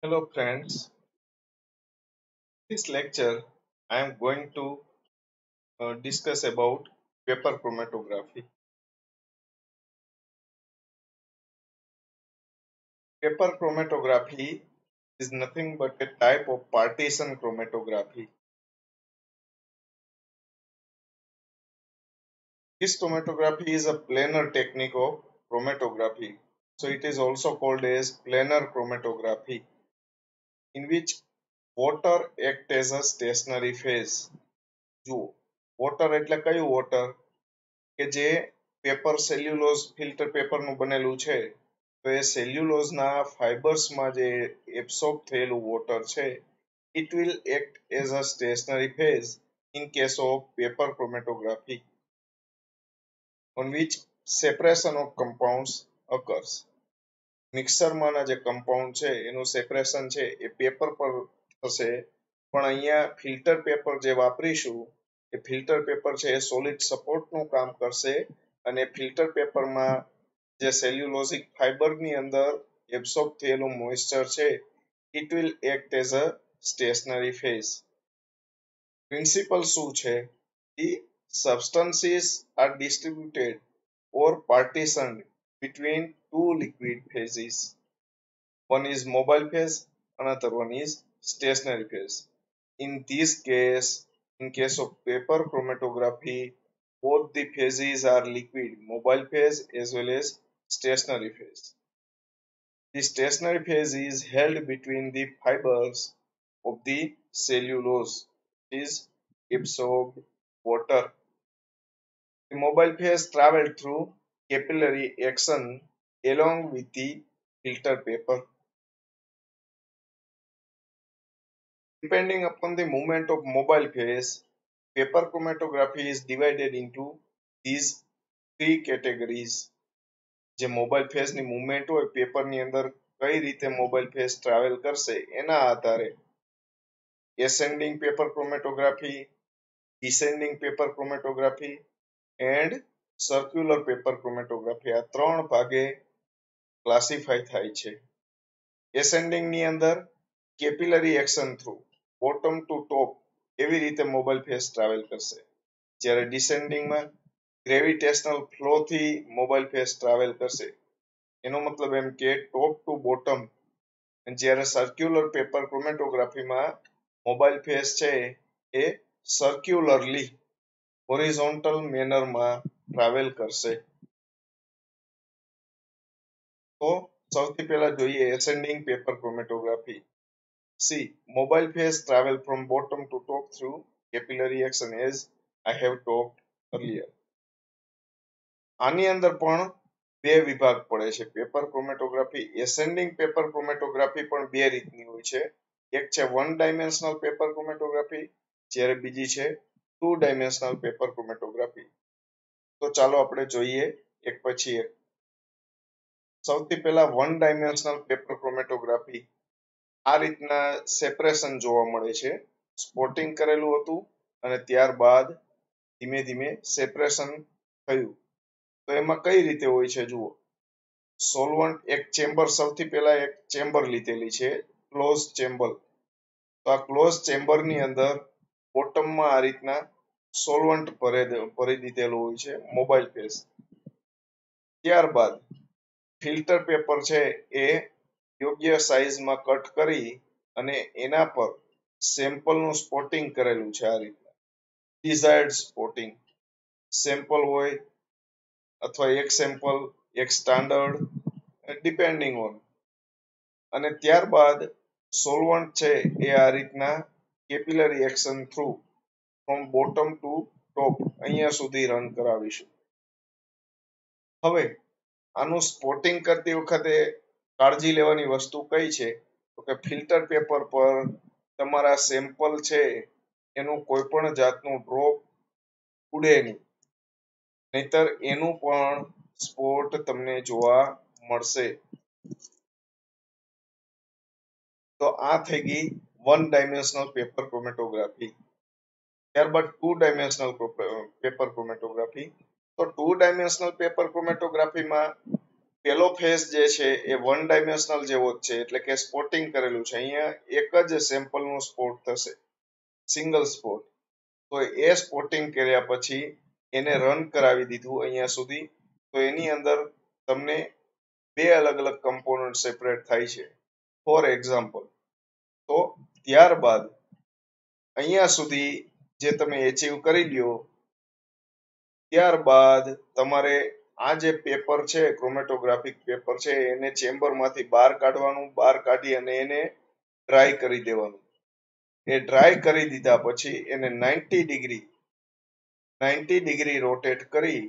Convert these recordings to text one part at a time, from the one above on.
Hello friends, this lecture I am going to uh, discuss about paper chromatography. Paper chromatography is nothing but a type of partition chromatography. This chromatography is a planar technique of chromatography. So it is also called as planar chromatography in which water act as a stationary phase. જુઓ water એટલે કયું water કે જે paper cellulose filter પેપરનું બનેલું છે તો એ સેલ્યુલોઝના ફાઇબર્સમાં જે absorb થયેલું વોટર છે it will act as a stationary phase in case of paper chromatography on which separation of compounds occurs મિક્સરમાંના જે કમ્પાઉન્ડ છે, એનું સેપરેશન છે, એ પેપર પર થશે. પણ અહીંયા ફિલ્ટર પેપર જે વાપરીશું, એ ફિલ્ટર પેપર છે, એ સોલિડ સપોર્ટનું કામ કરશે. અને ફિલ્ટર પેપરમાં જે સેલ્યુલોઝિક ફાઈબરની અંદર એબ્સોર્બ થયેલું મોઇસ્ચર છે it will act as a stationary phase principle શું છે? The substances are distributed or partitioned between two liquid phases. One is mobile phase, another one is stationary phase. In this case, in case of paper chromatography, both the phases are liquid, mobile phase as well as stationary phase. The stationary phase is held between the fibers of the cellulose, is absorbed water. The mobile phase travels through capillary action along with the filter paper. Depending upon the movement of mobile phase, paper chromatography is divided into these three categories. જે mobile ફેઝની movement હોય પેપરની અંદર કઈ રીતે mobile phase travel કરશે એના આધારે ascending paper chromatography descending paper chromatography and circular paper chromatography આ ત્રણ ભાગે ક્લાસિફાઈ થાય છે. એસેન્ડિંગની અંદર capillary action through bottom to top એવી રીતે મોબાઈલ ફેસ ટ્રાવેલ કરશે. જ્યારે ડિસેન્ડિંગમાં ગ્રેવિટેશનલ ફ્લો થી મોબાઈલ ફેસ ટ્રાવેલ કરશે. એનો મતલબ એમ કે ટોપ ટુ બોટમ જ્યારે સર્ક્યુલર પેપર ક્રોમેટોગ્રાફીમાં મોબાઈલ ફેસ છે, એ સર્ક્યુલરલી હોરિઝોન્ટલ મેનરમાં ટ્રાવેલ કરશે. તો સૌથી પહેલા જોઈએ ascending paper chromatography see mobile phase travel from bottom to top through capillary action as I have talk earlier આની અંદર પણ બે વિભાગ પડે છે. Paper chromatography ascending paper chromatography પણ બે રીતની હોય છે. એક છે વન ડાયમેન્શનલ પેપર ક્રોમેટોગ્રાફી જ્યારે બીજી છે ટુ ડાયમેન્શનલ પેપર ક્રોમેટોગ્રાફી તો ચાલો આપણે જોઈએ એક પછી એક. સૌથી પહેલા વન ડાયમેન્શનલ પેપર ક્રોમેટોગ્રાફી આ રીતના સેપરેશન જોવા મળે છે. સ્પોટિંગ કરેલું હતું અને ત્યારબાદ ધીમે ધીમે સેપરેશન થયું. તો એમાં કઈ રીતે હોય છે જુઓ. સોલવન્ટ એક ચેમ્બર સૌથી પહેલા એક ચેમ્બર લીધેલી છે ક્લોઝ ચેમ્બર તો આ ક્લોઝ ચેમ્બરની અંદર બોટમમાં આ રીતના સોલવન્ટ ભરે દીધેલું હોય છે મોબાઈલ ફેસ ત્યારબાદ ફિલ્ટર પેપર છે એ યોગ્ય સાઇઝમાં કટ કરી અને એના પર સેમ્પલનું સ્પોટિંગ કરેલું છે આ રીતના. Desired spotting. સેમ્પલ હોય અથવા એક સેમ્પલ, એક સ્ટાન્ડર્ડ, ડિપેન્ડિંગ ઓન. અને ત્યારબાદ સોલવન્ટ છે એ આ રીતના capillary action through from bottom to top અહીંયા સુધી રન કરાવીશું હવે આનું સ્પોટિંગ કરતી વખતે કાળજી લેવાની વસ્તુ કઈ છે? તો કે ફિલ્ટર પેપર પર તમારા સેમ્પલ છે, એનું કોઈ પણ જાતનું ડ્રોપ ઉડે નહીં. નહીતર એનું પણ સ્પોટ તમને જોવા મળશે. તો આ થઈ ગઈ વન ડાયમેન્શનલ પેપર ક્રોમેટોગ્રાફી ત્યારબાદ ટુ ડાયમેન્શનલ પેપર ક્રોમેટોગ્રાફી તો ટુ ડાયમેન્શનલ પેપર ક્રોમેટોગ્રાફીમાં પેલો ફેસ જે છે એ વન ડાયમેન્શનલ જેવો જ છે, એટલે કે સ્પોટિંગ કરેલું છે. અહીંયા એક જ સેમ્પલનું સ્પોટ થશે સિંગલ સ્પોટ તો એ સ્પોટિંગ કર્યા પછી એને રન કરાવી દીધું અહીંયા સુધી. તો એની અંદર તમને બે અલગ અલગ કમ્પોનન્ટ સેપરેટ થાય છે. ફોર એક્ઝામ્પલ તો ત્યારબાદ અહીંયા સુધી જે તમે એચીવ કરી લ્યો ત્યારબાદ તમારે આ જે પેપર છે ક્રોમેટોગ્રાફિક પેપર છે, એને ચેમ્બરમાંથી બહાર કાઢવાનું, બહાર કાઢી અને એને ડ્રાય કરી દેવાનું. એ ડ્રાય કરી દીધા પછી એને ninety degree ninety degree rotate કરી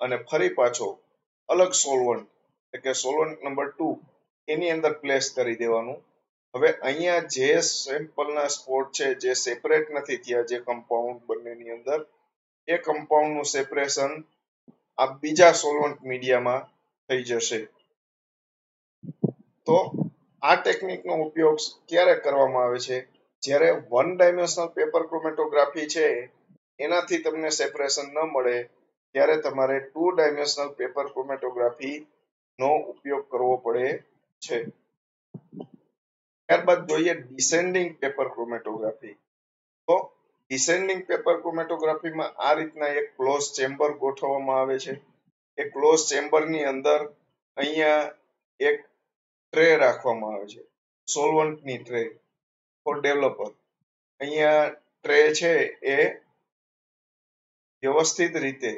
અને ફરી પાછો અલગ સોલવન્ટ એટલે કે સોલવન્ટ નંબર ટુ એની અંદર પ્લેસ કરી દેવાનું. હવે અહીંયા જે સેમ્પલના સ્પોટ છે, જે સેપરેટ નથી થયા, જે કમ્પાઉન્ડ બંનેની અંદર એ કમ્પાઉન્ડનું સેપરેશન આ બીજા સોલવન્ટ મીડિયામાં થઈ જશે. તો આ ટેકનિકનો ઉપયોગ ક્યારે કરવામાં આવે છે? જ્યારે વન ડાયમેન્શનલ પેપર ક્રોમેટોગ્રાફી છે, એનાથી તમને સેપરેશન ન મળે, ત્યારે તમારે ટુ ડાયમેન્શનલ પેપર ક્રોમેટોગ્રાફી નો ઉપયોગ કરવો પડે છે. ત્યારબાદ જોઈએ ડિસેન્ડિંગ પેપર ક્રોમેટોગ્રાફી તો ડિસેન્ડિંગ પેપર ક્રોમેટોગ્રાફીમાં આ રીતના એક ક્લોઝ ચેમ્બર ગોઠવવામાં આવે છે. એ ક્લોઝ ચેમ્બરની અંદર અહીંયા એક ટ્રે રાખવામાં આવે છે. સોલવન્ટની ટ્રે ફોર ડેવલપર અહીંયા ટ્રે છે એ વ્યવસ્થિત રીતે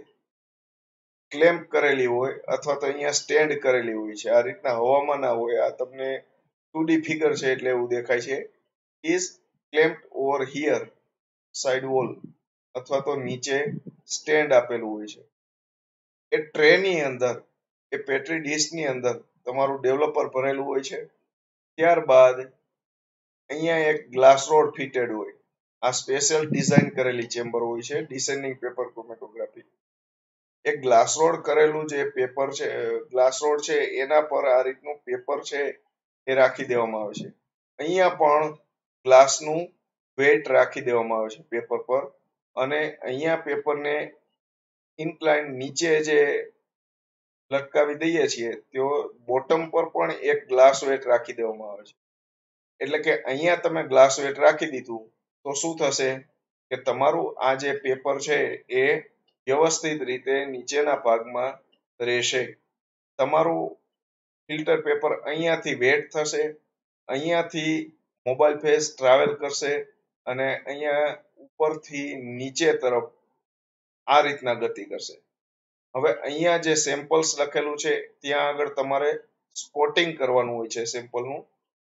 ક્લેમ્પ કરેલી હોય અથવા તો અહીંયા સ્ટેન્ડ કરેલી હોય છે. આ રીતના હવામાં ના હોય. આ તમને ટુ ડી ફિગર છે એટલે એવું દેખાય છે. Is clamp over here side wall અથવા તો નીચે સ્ટેન્ડ આપેલું હોય છે. એ ટ્રેની અંદર, એ પેટ્રી ડીશની અંદર તમારું ડેવલપર ભરેલું હોય છે. ત્યારબાદ અહીંયા એક ગ્લાસ રોડ ફિટેડ હોય. આ સ્પેશિયલ ડિઝાઇન કરેલી ચેમ્બર હોય છે ડિસેન્ડિંગ પેપર ક્રોમેટોગ્રાફી એક ગ્લાસ રોડ કરેલું જે પેપર છે ગ્લાસ રોડ છે, એના પર આ રીતનું પેપર છે, એ રાખી દેવામાં આવે છે. અહીંયા પણ ગ્લાસનું વેટ રાખી દેવામાં આવે છે પેપર પર. અને અહીંયા પેપરને ઇન્ક્લાઇન નીચે જે લટકાવી દઈએ છીએ, તેઓ બોટમ પર પણ એક ગ્લાસ વેટ રાખી દેવામાં આવે છે. એટલે કે અહીંયા તમે ગ્લાસ વેટ રાખી દીધું, તો શું થશે? કે તમારું આ જે પેપર છે એ વ્યવસ્થિત રીતે નીચેના ભાગમાં રહેશે. તમારું ફિલ્ટર પેપર અહીંયાથી વેટ થશે, અહીંયાથી મોબાઈલ ફેસ ટ્રાવેલ કરશે અને અહીંયા ઉપરથી નીચે તરફ આ રીતના ગતિ કરશે. હવે અહીંયા જે સેમ્પલ્સ લખેલું છે, ત્યાં આગળ તમારે સ્પોટિંગ કરવાનું હોય છે સેમ્પલનું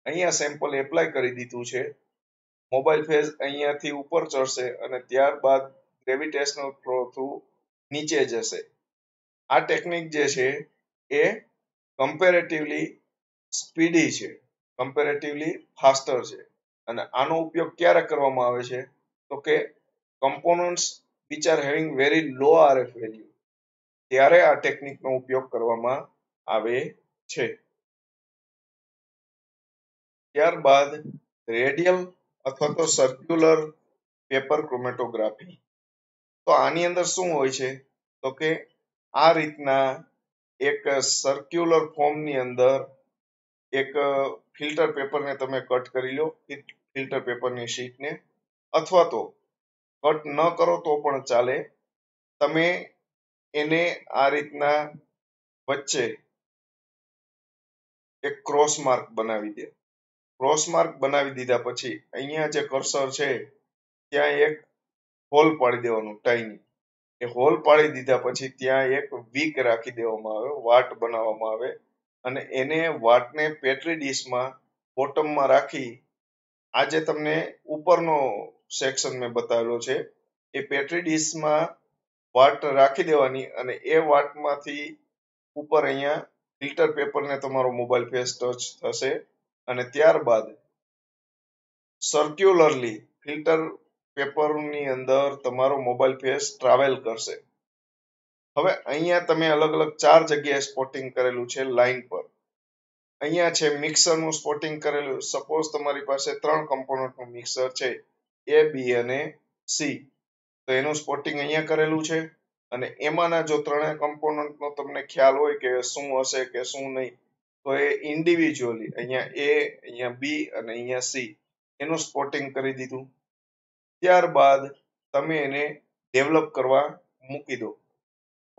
અહીંયા સેમ્પલ એપ્લાય કરી દીધું છે. મોબાઈલ ફેઝ અહીંયાથી ઉપર ચડશે અને ત્યારબાદ ગ્રેવિટેશનલ ફ્લો થ્રુ નીચે જશે. આ ટેકનિક જે છે, એ કમ્પેરેટિવલી સ્પીડી છે. કમ્પેરેટિવલી ફાસ્ટર છે. અને આનો ઉપયોગ ક્યારે કરવામાં આવે છે? તો કે components which are having very low RF value. ત્યારે આ ટેકનિકનો ઉપયોગ કરવામાં આવે છે. ત્યારબાદ રેડિયલ અથવા તો સર્ક્યુલર પેપર ક્રોમેટોગ્રાફી તો આની અંદર શું હોય છે? તો કે આ રીતના એક સર્ક્યુલર ફોર્મની અંદર એક ફિલ્ટર પેપરને તમે કટ કરી લો ફિલ્ટર પેપરની શીટને. અથવા તો કટ ન કરો તો પણ ચાલે. તમે એને આ રીતના વચ્ચે એક ક્રોસ માર્ક બનાવી દે. ક્રોસ માર્ક બનાવી દીધા પછી અહીંયા જે કર્સર છે, ત્યાં એક હોલ પાડી દેવાનું ટાઈની. એ હોલ પાડી દીધા પછી ત્યાં એક વીક રાખી દેવામાં આવે, વાટ બનાવવામાં આવે. અને એને વાટને પેટ્રી ડીશમાં બોટમમાં રાખી આજે તમને ઉપરનો સેક્શન મેં બતાવેલો છે. એ પેટ્રી ડીશમાં વાટ રાખી દેવાની અને એ વાટમાંથી ઉપર અહીંયા ફિલ્ટર પેપરને તમારો મોબાઈલ ફેસ ટચ થશે અને ત્યારબાદ સર્ક્યુલરલી ફિલ્ટર પેપરની અંદર તમારો મોબાઈલ ફેસ ટ્રાવેલ કરશે. હવે અહીંયા તમે અલગ અલગ ચાર જગ્યાએ સ્પોટિંગ કરેલું છે લાઈન પર. અહીંયા છે મિક્સરનું સ્પોટિંગ કરેલું. સપોઝ તમારી પાસે ત્રણ કમ્પોનન્ટનું મિક્સર છે એ બી અને સી તો એનું સ્પોટિંગ અહીંયા કરેલું છે. અને એમાંના જો ત્રણેય કમ્પોનન્ટનો તમને ખ્યાલ હોય કે શું હશે કે શું નહીં, તો એ ઇન્ડિવિજ્યુઅલી અહીંયા એ અહીંયા બી અને અહીંયા સી એનું સ્પોટિંગ કરી દીધું. ત્યારબાદ તમે એને ડેવલપ કરવા મૂકી દો.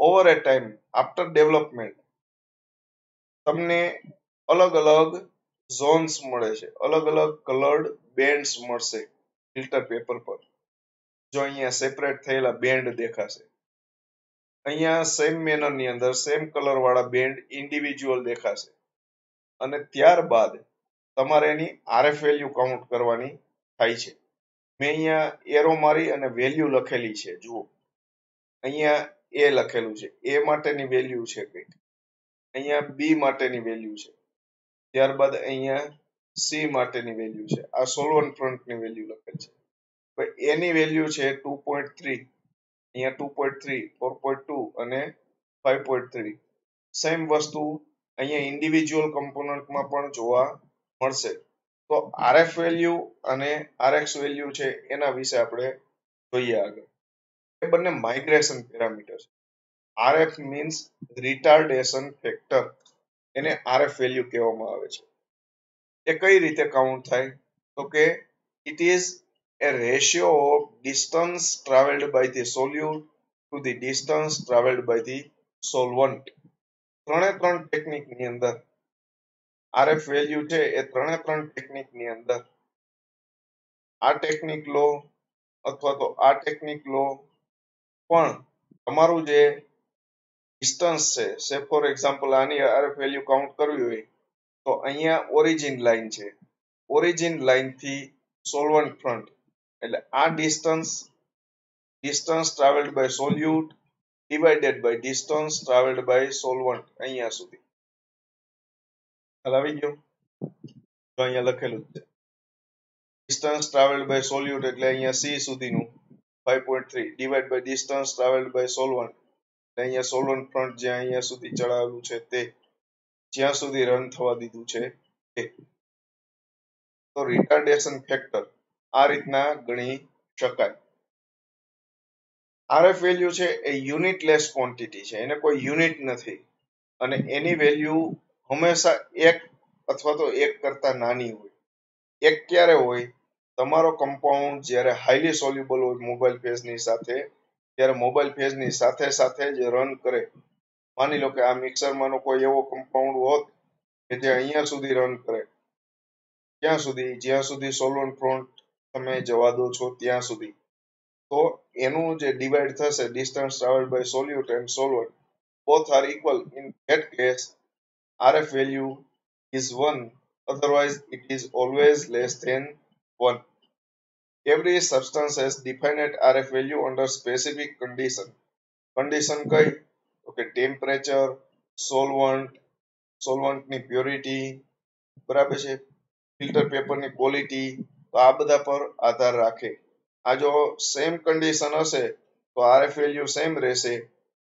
Over a time after development તમને અલગ અલગ zones મળે છે અલગ અલગ coloured bands મળશે filter paper પર જો અહીંયા separate થયેલા band દેખાશે અહીંયા same manner ની અંદર same colour વાળા band individual દેખાશે અને ત્યારબાદ તમારે એની rf value count કરવાની થાય છે મેં અહીંયા arrow મારી અને value લખેલી છે જુઓ અહીંયા a લખેલું છે a માટેની value છે કંઈક અહીંયા b માટેની value છે ત્યારબાદ અહીંયા c માટેની value છે આ solvent front ની value લખેલ છે એની value છે two point three અહીંયા two point three four point two અને five point three same વસ્તુ અહીંયા individual component માં પણ જોવા મળશે તો rf value અને rx value છે એના વિશે આપણે જોઈએ આગળ એ બંને migration parameter છે rf means retardation factor એને rf value કહેવામાં આવે છે એ કઈ રીતે count થાય તો કે it is a ratio of distance travelled by the solute to the distance travelled by the solvent ત્રણે ત્રણ technique ની અંદર rf value છે એ ત્રણે ત્રણ technique ની અંદર આ technique લો અથવા તો આ technique લો પણ તમારું જે distance છે say for example આની rf value count કરવી હોય તો અહીંયા origin line છે origin line થી solvent front એટલે આ distance distance travelled by solute divided by distance travelled by solvent અહીંયા સુધી આવી ગયો તો અહીંયા લખેલું છે distance travelled by solute એટલે અહીંયા c સુધીનું five point three divide by distance travelled અહીંયા solvent front જ્યાં અહીંયા સુધી ચડાવેલું છે તે જ્યાં સુધી run થવા દીધું છે તે તો retardation factor આ રીતના ગણી શકાય rf value છે એ unitless quantity છે એને કોઈ unit નથી અને એની value હંમેશા એક અથવા તો એક કરતા નાની હોય એક ક્યારે હોય તમારો compound જ્યારે highly soluble હોય mobile phase ની સાથે ત્યારે mobile phase ની સાથે સાથે જ run કરે માની લો કે આ mixer માંનો કોઈ એવો compound હોત કે જે અહીંયા સુધી run કરે ક્યાં સુધી જ્યાં સુધી solvent front તમે જવા દો છો ત્યાં સુધી તો એનું જે divide થશે distance travelled by solute and solvent both are equal in that case rf value is one otherwise it is always less than one every substance has definite rf value under specific condition condition કઈ તો કે temperature solvent solvent ની purity બરાબર છે filter પેપરની quality તો આ બધા પર આધાર રાખે આ જો સેમ કન્ડિશન હશે તો આરએફ વેલ્યુ સેમ રહેશે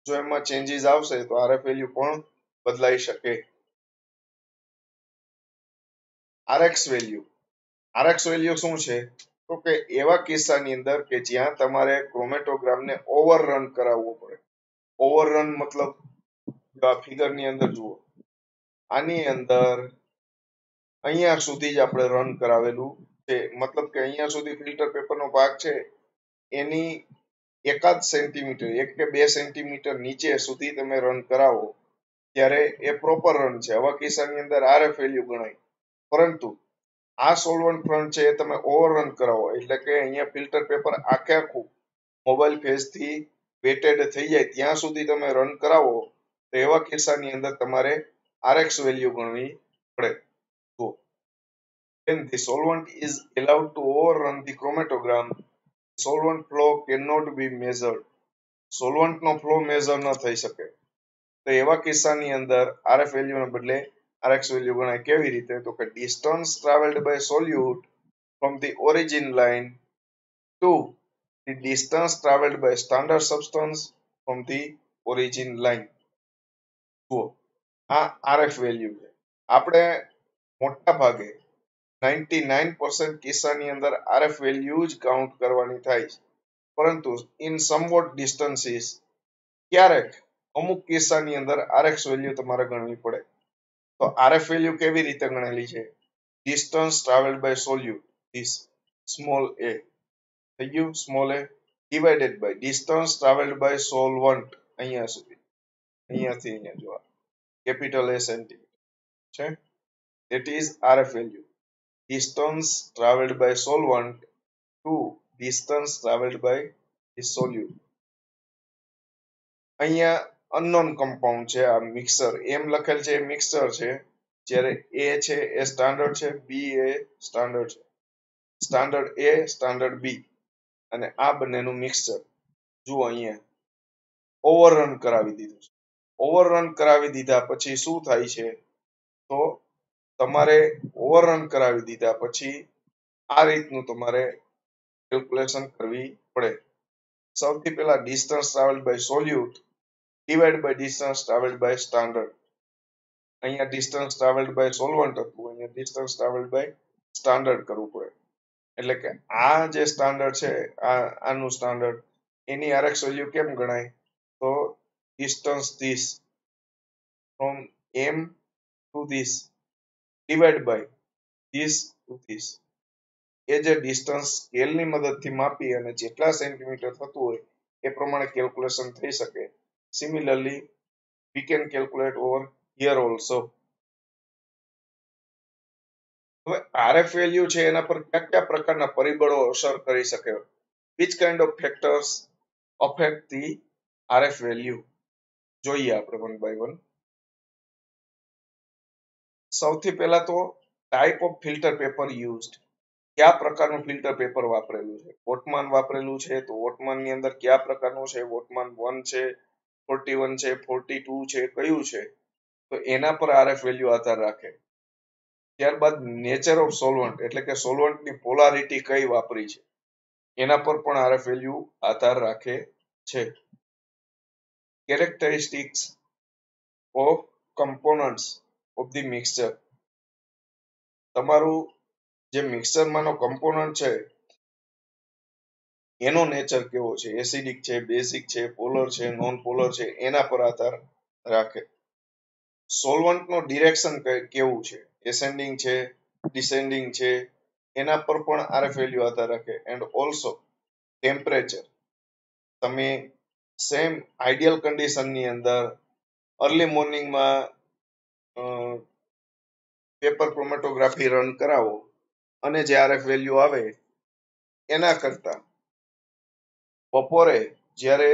જો એમાં ચેન્જીસ આવશે તો આરએફ વેલ્યુ પણ બદલાઈ શકે આરએક્સ value rx value શું છે? તો કે એવા કિસ્સાની અંદર કે જ્યાં તમારે chromatogram ને કરાવવો પડે. overrun મતલબ આ અંદર જુઓ. આની અંદર અહીંયા સુધી જ આપણે રન કરાવેલું છે. મતલબ કે અહીંયા સુધી ફિલ્ટર પેપરનો ભાગ છે. એની એકાદ સેન્ટીમીટર, એક કે બે સેન્ટીમીટર નીચે સુધી તમે રન કરાવો, ત્યારે એ પ્રોપર રન છે. આવા કિસ્સાની અંદર આરએફ વેલ્યુ ગણાય. પરંતુ આ solvent front છે એ તમે overrun કરાવો એટલે કે અહીંયા filter paper આખે આખું mobile phase થી wetted થઈ જાય ત્યાં સુધી તમે run કરાવો તો એવા કિસ્સાની અંદર તમારે rx value ગણવી પડે તો when the solvent is allowed to overrun the chromatogram solvent flow cannot be measured solvent no flow measure ન થઈ શકે તો એવા કિસ્સાની અંદર rf value ને બદલે rx value ગણાય કેવી રીતે તો કે distance travelled by solute from the origin line to the distance travelled by standard substance from the origin line જુઓ આ rf value છે આપણે મોટા ભાગે ninety nine percent કિસ્સાની અંદર rf value જ કાઉન્ટ કરવાની થાય છે પરંતુ ઇન સમવોટ ડિસ્ટન્સીસ ક્યારેક અમુક કિસ્સાની અંદર આરએક્સ વેલ્યુ તમારે ગણવી પડે તો આરએફ વેલ્યુ કેવી રીતે ગણેલી છે distance traveled by solute is small a થઈ ગયું small a divided by distance traveled by solvent અહીંયા સુધી અહીંયાથી અહીંયા જોવા capital A centimeter છે that is RF value distance traveled by solvent to distance traveled by the solute અહીંયા unknown compound છે આ mixer એમ લખેલ છે એ mixer છે જ્યારે A છે એ standard છે B એ standard છે standard A standard B અને આ બંનેનું mixture જુઓ અહીંયા overrun કરાવી દીધું છે overrun કરાવી દીધા પછી શું થાય છે તો તમારે overrun કરાવી દીધા પછી આ રીતનું તમારે calculation કરવી પડે સૌથી પહેલા distance traveled by solute divide by distance traveled by standard અહીંયા distance traveled by solvent હતું અહીંયા distance traveled by standard કરવું પડે એટલે કે આ જે standard છે આ આનું standard એની RX value કેમ ગણાય તો distance this from m to this divide by this to this એ જે distance scale ની મદદથી માપી અને જેટલા સેન્ટીમીટર થતું હોય એ પ્રમાણે calculation થઈ શકે similarly we can calculate over here also હવે value છે એના પર કયા કયા પ્રકારના પરિબળો અસર કરી શકે which kind of factors affect the RF value જોઈએ આપણે one by one સૌથી પહેલા તો type of filter paper used કયા પ્રકારનું filter paper વાપરેલું છે વોટમાન વાપરેલું છે તો વોટમાનની અંદર કયા પ્રકારનું છે વોટમાન one છે forty one છે forty two છે કયું છે તો એના પર RF value આધાર રાખે ત્યારબાદ nature of solvent એટલે કે solvent ની polarity કઈ વાપરી છે એના પર પણ RF value આધાર રાખે છે characteristics of components of the mixture તમારું જે mixture માંનો component છે એનો nature કેવો છે acidic છે basic છે polar છે non polar છે એના પર આધાર રાખે solvent નો direction કેવું છે ascending છે descending છે એના પર પણ RF value આધાર રાખે and also temperature તમે same ideal condition ની અંદર early morning માં paper chromatography run કરાવો અને જે RF value આવે એના કરતા બપોરે જ્યારે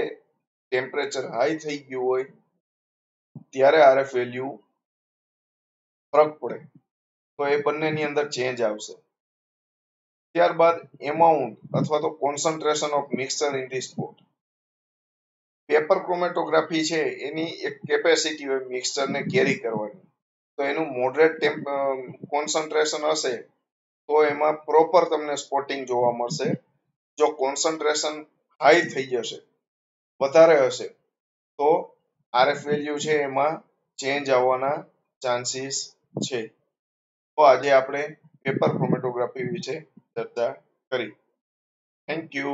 temperature high થઈ ગયું હોય ત્યારે RF value ફરક પડે તો એ બંનેની અંદર change આવશે ત્યારબાદ amount અથવા તો concentration of mixture in the spot paper chromatography છે એની એક capacity હોય mixture ને carry કરવાની તો એનું moderate concentration હશે તો એમાં proper તમને spotting જોવા મળશે જો concentration high થઈ જશે વધારે હશે તો RF value છે એમાં change આવવાના chances છે તો આજે આપણે paper chromatography વિશે ચર્ચા કરી thank you